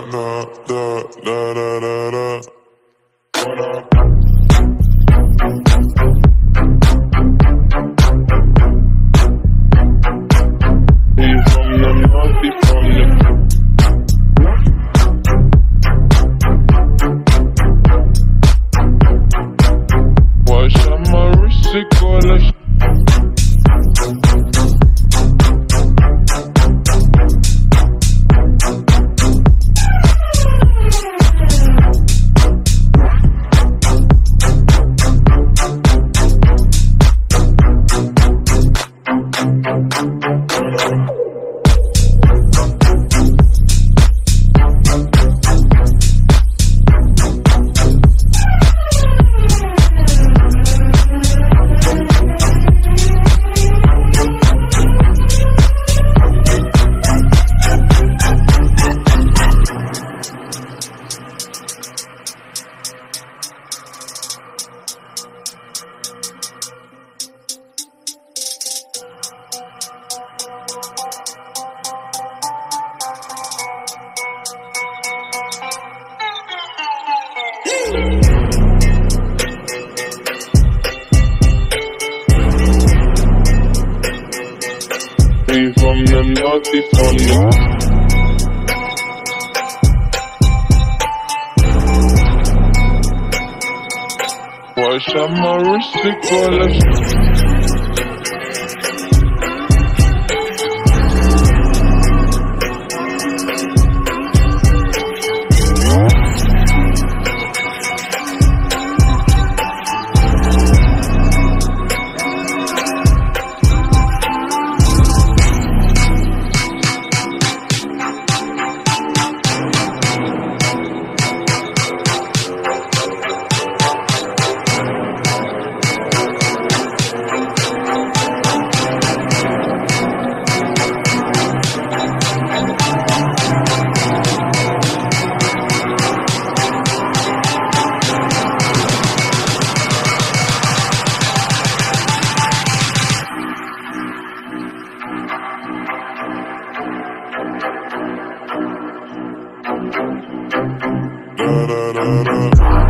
da da da da da You from the north, you from the my wrist, like Mm-hmm.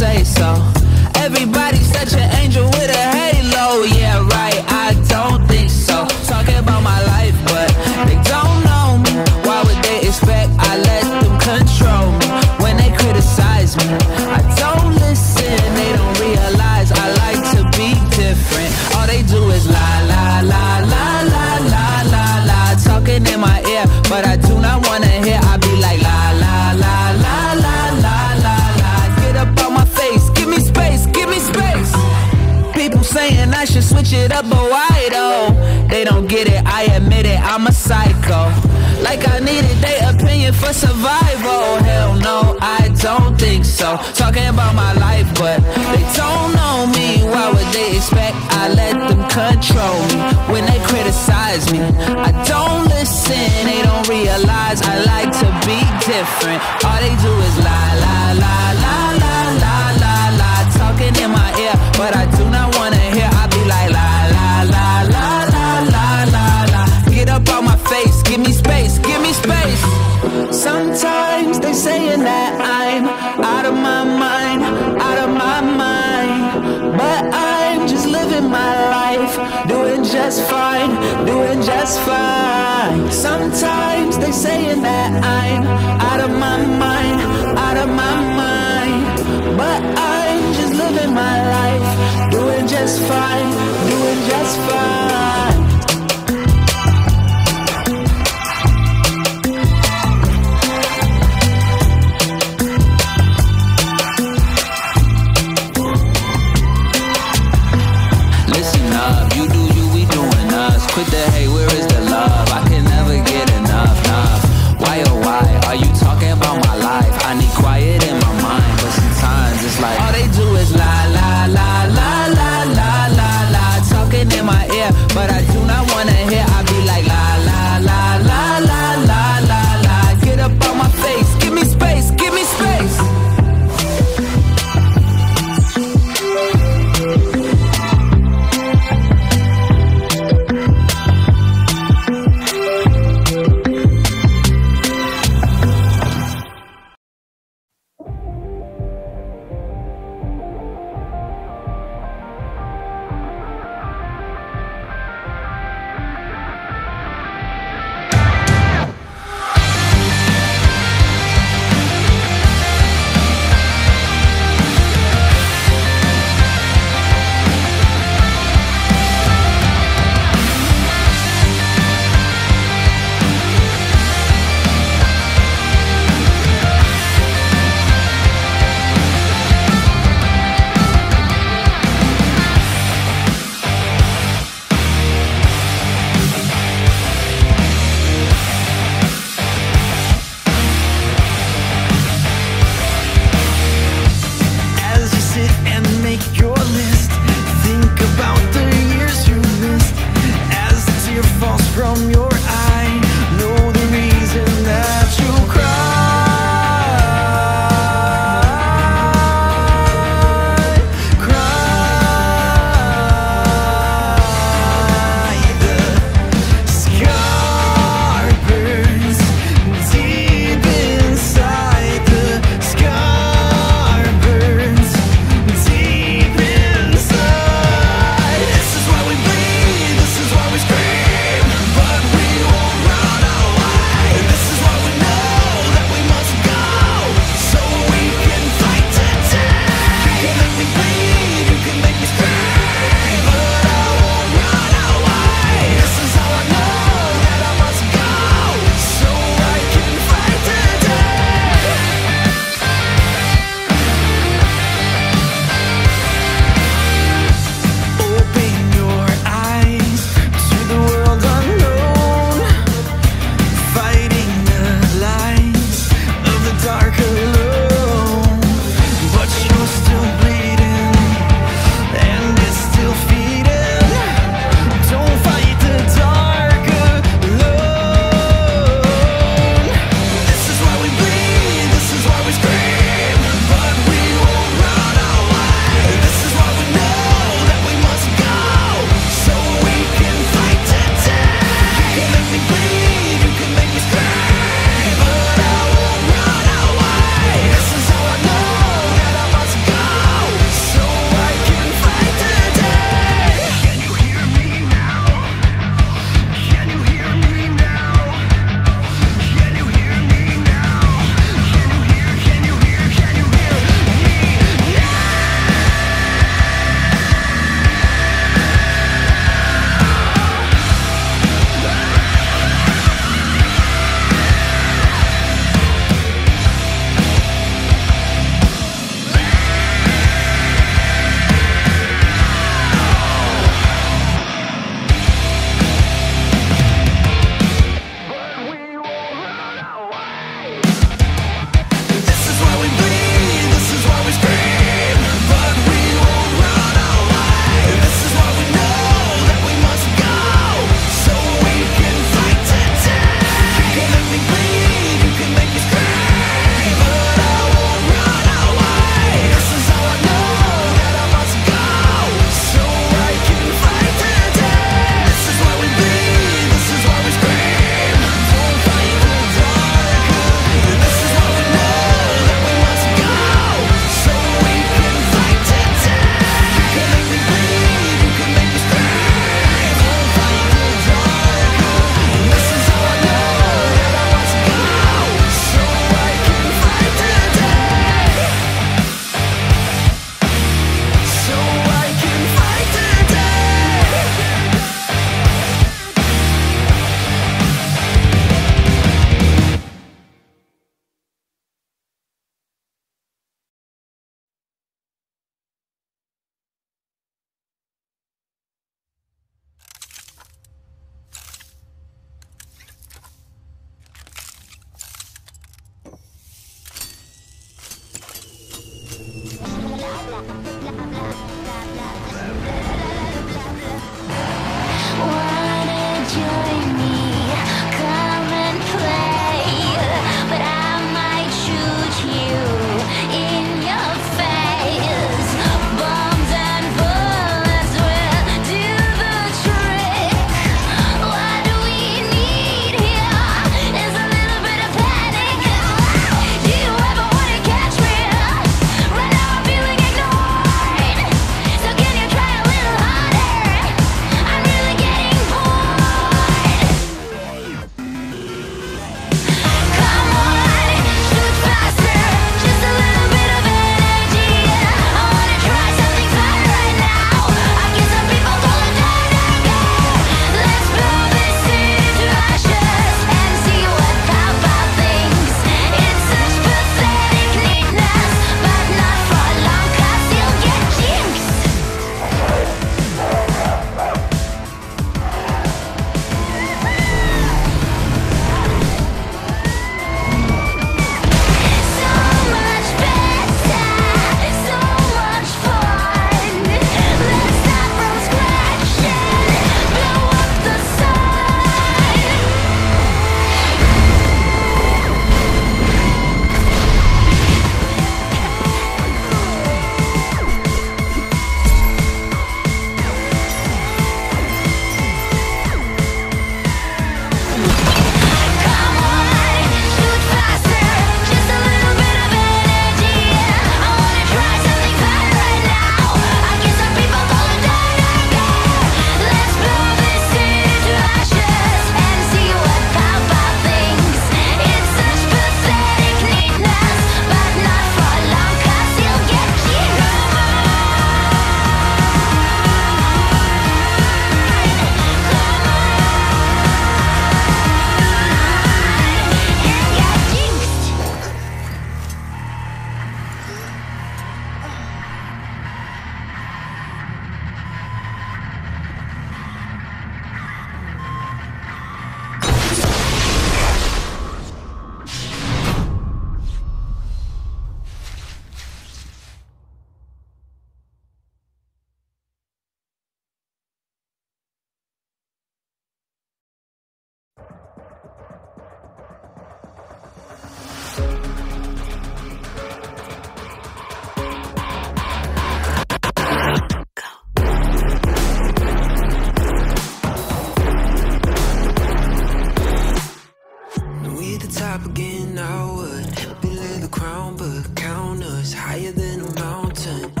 Say I should switch it up, but why though? They don't get it, I admit it, I'm a psycho. Like I needed their opinion for survival. Hell no, I don't think so. Talking about my life, but they don't know me. Why would they expect I let them control me when they criticize me? I don't listen, they don't realize I like to be different. All they do is lie, lie, lie, lie, lie, lie, lie, lie. Talking in my ear, but I do Get up on my face, give me space, give me space. Sometimes they saying that I'm out of my mind, out of my mind. But I'm just living my life, doing just fine, doing just fine. Sometimes they saying that I'm out of my mind, out of my mind. But I'm just living my life, doing just fine, doing just fine. darker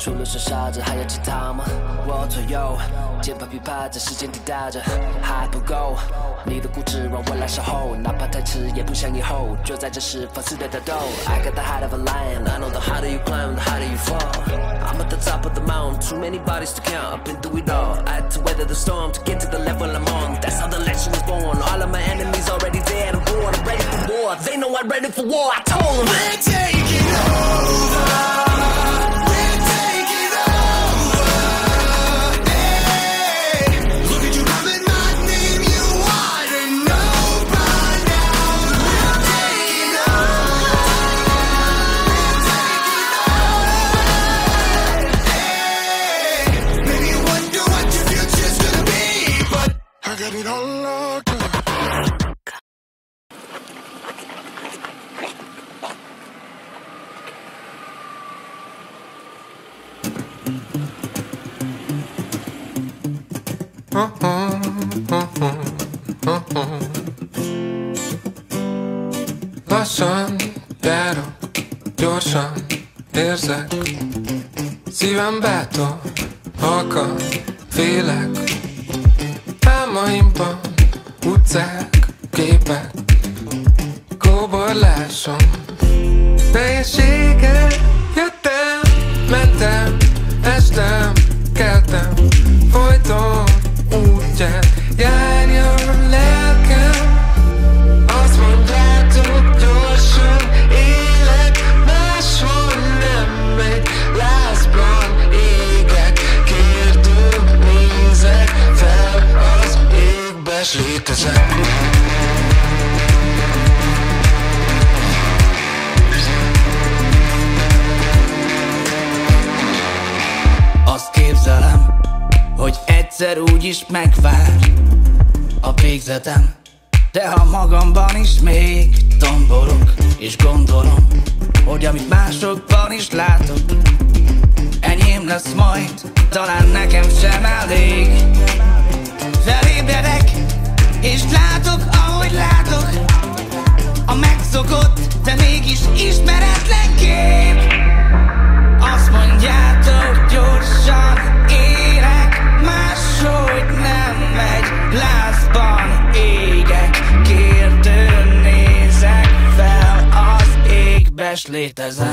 除了剩下着，还有其他吗？我左右，键盘琵琶在时间滴答着，还不够。你的固执让我来守候，哪怕太迟也不想以后。就在这时放肆的打斗。I got the heart of a lion, I know the harder you climb, the harder you fall. I'm at the top of the mountain, too many bodies to count. I've been through it all. I had to weather the storm to get to the level I'm on. That's how the legend was born. All of my enemies already dead. I'm born, I'm ready for war. They know I'm ready for war. I told them. Lassan járok, gyorsan érzek. Szívem bátor, halkan félek. Álmaimban utcák, képek Kóborlásom. Nehézségek égbe S létezek Azt képzelem, hogy egyszer úgy is megvár a végzetem De ha magamban is még tombolok És gondolom, hogy amit másokban is látok Enyém lesz majd, talán nekem sem elég Felébredek, és látok, ahogy látok A megszokott, de mégis ismeretlen kép. Azt mondjátok gyorsan élek Máshogy nem megy. Lázban égek Kérdőn nézek fel az égbe crash létezel